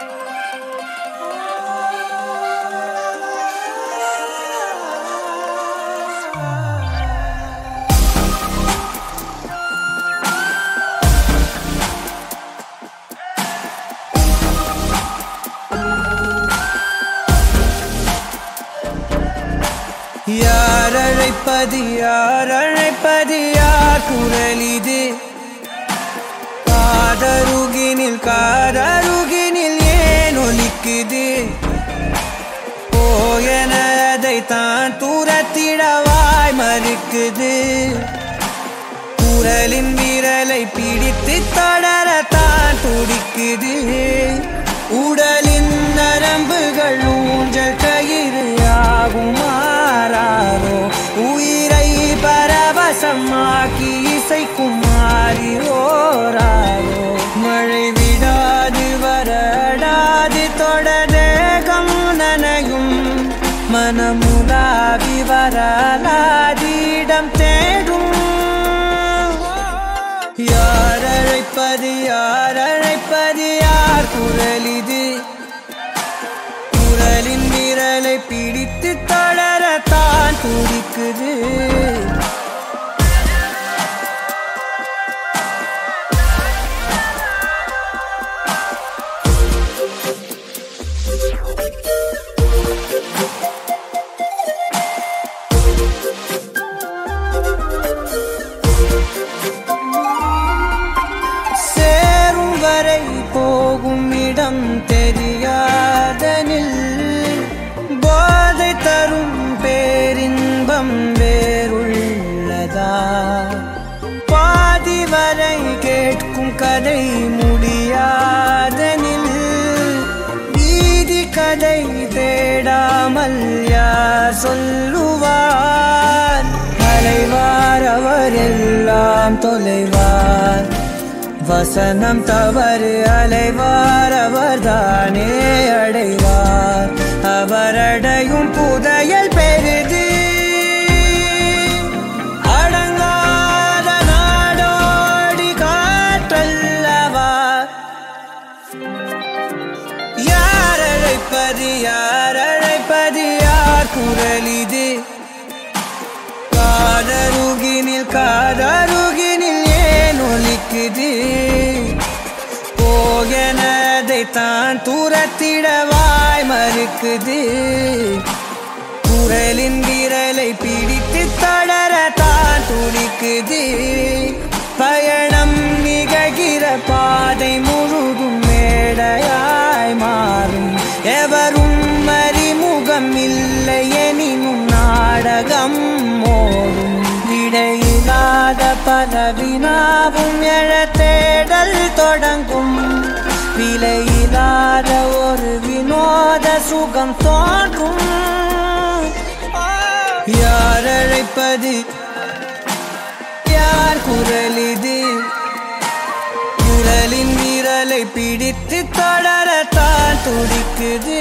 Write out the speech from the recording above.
யார் அழைப்பது யார் அழைப்பது யார் காதருகினில் கா தூரத்திடவாய் குரலின் விரலை பிடித்து தொடரத்தான் துடிக்குது. உடலின் நரம்புகள் ஊஞ்சல் கயிறு ஆகும் மாறாரோ உயிரை பரவசமாக்கி இசைக்கும் மாறி ஓராரோ மழை விடாது வரடாது தொடரே கம் நனையும் மனமுலாவி வரலா யார் அழைப்பது யார் குரல் இது குரலின் விரலை பிடித்து தள கதை முடியாதனில் வீதி கதை தேடாமல் யார் சொல்லுவார்? அலைவார் அவரெல்லாம் தொலைவார். வசனம் தவறு அலைவார் அவர்தானே அடைவார். அவரடையும் புதையல் பெரிது அழைப்பது யார் அழைப்பது யார் குரல் இது காதருகினில் காதருகினில் ஏன் ஒலிக்குது? போகனதை தான் தூரத்திடவாய் மறுக்குது. குரலின் விரலை பிடித்து தொடர தான் துடிக்குது. பய நாவும் எழ தேடல் தொடங்கும். விலையில்லாத ஒரு வினோத சுகம் தோன்றும். யார் அழைப்பது? யார் குரல் இது? குரலின் விரலை பிடித்து தொடரத்தான் துடிக்குது.